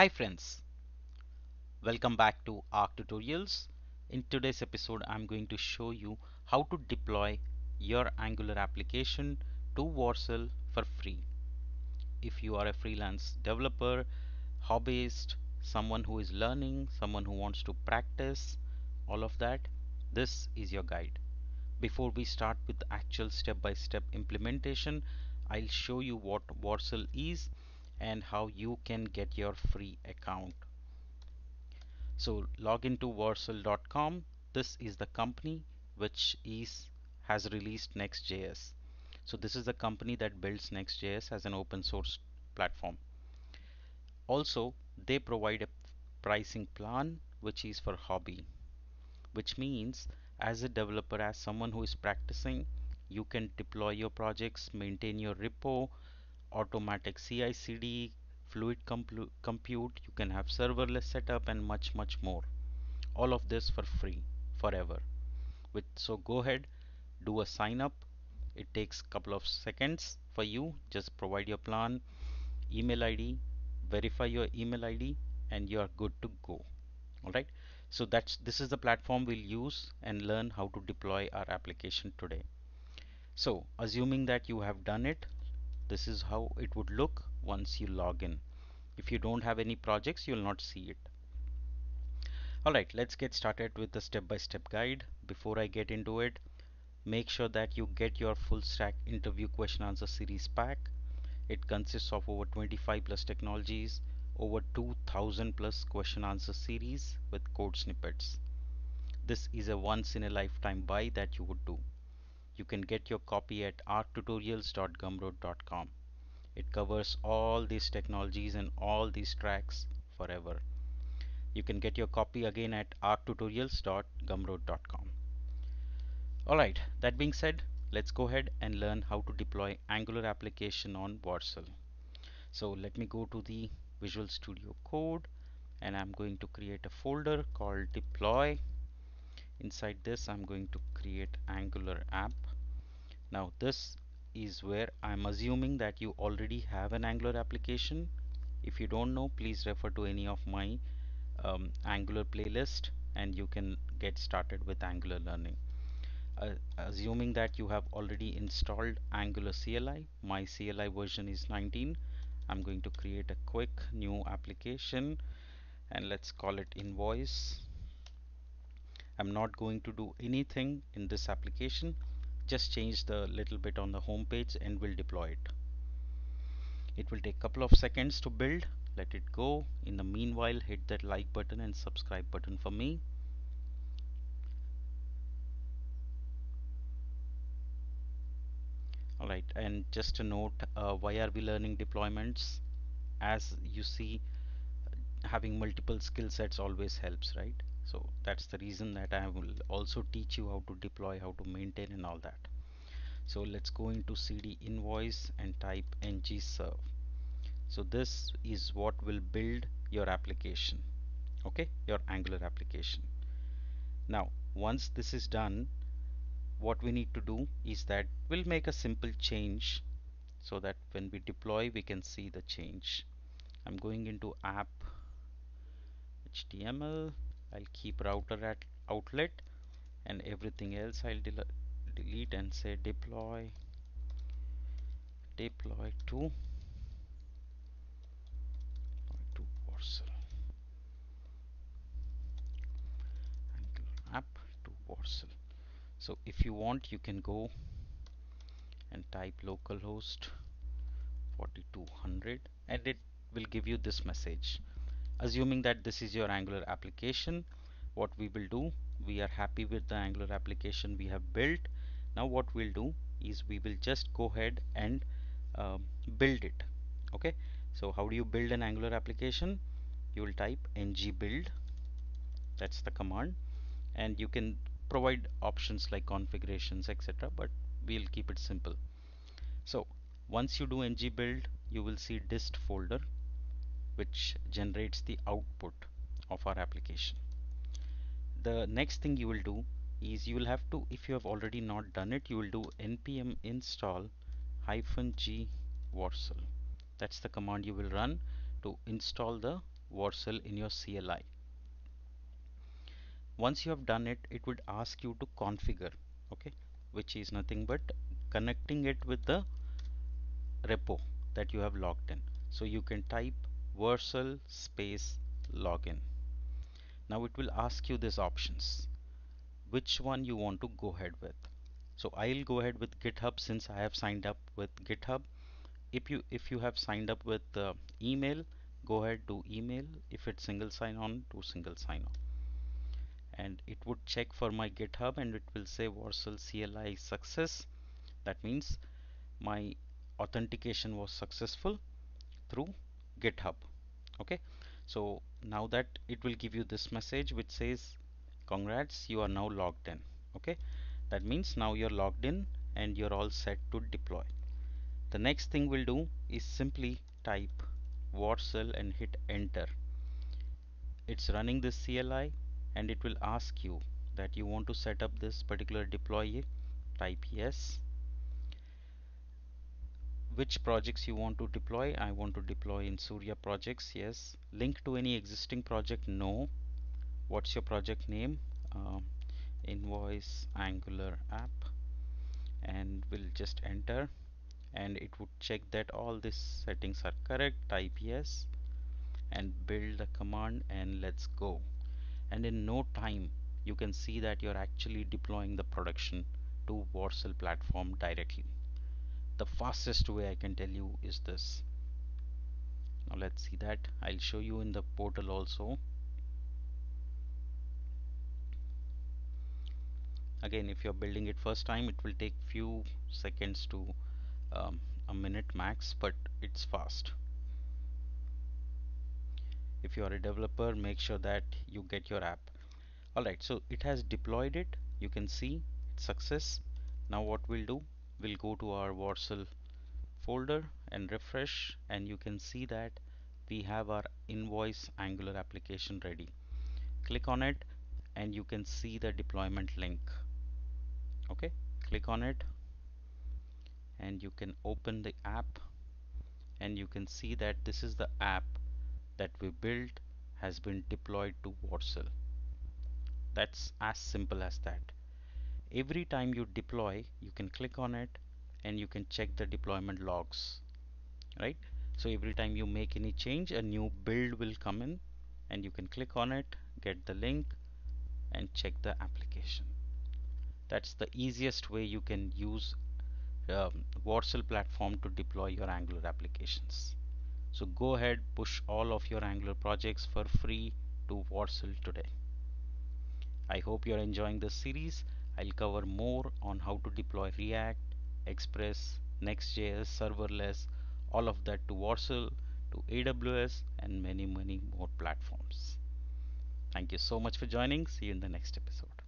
Hi friends, welcome back to ARC Tutorials. In today's episode, I'm going to show you how to deploy your Angular application to Vercel for free. If you are a freelance developer, hobbyist, someone who is learning, someone who wants to practice, all of that, this is your guide. Before we start with the actual step-by-step -step implementation, I'll show you what Vercel is and how you can get your free account. So log into vercel.com. This is the company which is has released Next.js. So this is the company that builds Next.js as an open source platform. Also, they provide a pricing plan which is for hobby, which means as a developer, as someone who is practicing, you can deploy your projects, maintain your repo, automatic CI/CD, fluid compute, you can have serverless setup and much much more. All of this for free forever. With so go ahead, do a sign up. It takes couple of seconds for you. Just provide your plan, email ID, verify your email ID, and you are good to go. All right. So that's this is the platform we'll use and learn how to deploy our application today. So assuming that you have done it, this is how it would look once you log in. If you don't have any projects you'll not see it. Alright let's get started with the step-by-step -step guide. Before I get into it make sure that you get your full stack interview question answer series pack. It consists of over 25 plus technologies over 2000 plus question answer series with code snippets. This is a once in a lifetime buy that you would do you can get your copy at arctutorials.gumroad.com. It covers all these technologies and all these tracks forever. You can get your copy again at arctutorials.gumroad.com. Alright, that being said, let's go ahead and learn how to deploy Angular application on Vercel. So let me go to the Visual Studio Code and I'm going to create a folder called deploy. Inside this I'm going to create Angular app. Now this is where I'm assuming that you already have an Angular application. If you don't know please refer to any of my um, Angular playlist and you can get started with Angular learning. Uh, assuming that you have already installed Angular CLI my CLI version is 19 I'm going to create a quick new application and let's call it invoice I'm not going to do anything in this application. Just change the little bit on the home page and we'll deploy it. It will take a couple of seconds to build. Let it go. In the meanwhile hit that like button and subscribe button for me. Alright and just a note uh, why are we learning deployments? As you see having multiple skill sets always helps right so that's the reason that I will also teach you how to deploy how to maintain and all that. So let's go into cd invoice and type ng serve. So this is what will build your application okay? Your angular application. Now once this is done what we need to do is that we'll make a simple change so that when we deploy we can see the change. I'm going into app HTML I'll keep router at outlet and everything else I'll delete and say deploy deploy to to Vercel app to Vercel so if you want you can go and type localhost 4200 and it will give you this message assuming that this is your angular application what we will do we are happy with the angular application we have built. Now what we'll do is we will just go ahead and uh, build it okay? So how do you build an angular application? You will type ng build that's the command and you can provide options like configurations etc but we'll keep it simple. So once you do ng build you will see dist folder which generates the output of our application the next thing you will do is you will have to if you have already not done it you will do npm install hyphen g vercel that's the command you will run to install the Vercel in your CLI. Once you have done it, it would ask you to configure, okay, which is nothing but connecting it with the repo that you have logged in. So you can type Vercel space login. Now it will ask you these options. Which one you want to go ahead with. So I'll go ahead with GitHub since I have signed up with GitHub. If you if you have signed up with uh, email, go ahead to email. If it's single sign on, to single sign on. And it would check for my GitHub and it will say Vercel CLI success. That means my authentication was successful through github okay? So now that it will give you this message which says congrats you are now logged in okay? That means now you're logged in and you're all set to deploy. The next thing we'll do is simply type Vercel and hit enter. It's running this CLI and it will ask you that you want to set up this particular deploy type yes which projects you want to deploy. I want to deploy in Surya projects yes. Link to any existing project no. What's your project name? Uh, invoice angular app. And we'll just enter. And it would check that all these settings are correct type yes and build the command and let's go. And in no time you can see that you're actually deploying the production to Vercel platform directly the fastest way I can tell you is this. Now let's see that. I'll show you in the portal also. Again if you're building it first time it will take few seconds to um, a minute max but it's fast. If you are a developer make sure that you get your app. Alright so it has deployed it. You can see it's success. Now what we'll do we'll go to our Vercel folder and refresh and you can see that we have our invoice angular application ready. Click on it and you can see the deployment link. Okay click on it and you can open the app and you can see that this is the app that we built has been deployed to Vercel that's as simple as that every time you deploy you can click on it and you can check the deployment logs right? So every time you make any change a new build will come in and you can click on it get the link and check the application. That's the easiest way you can use um, Vercel platform to deploy your Angular applications. So go ahead push all of your Angular projects for free to Vercel today. I hope you're enjoying this series. I'll cover more on how to deploy React, Express, Next.js, serverless, all of that to Vercel, to AWS, and many, many more platforms. Thank you so much for joining. See you in the next episode.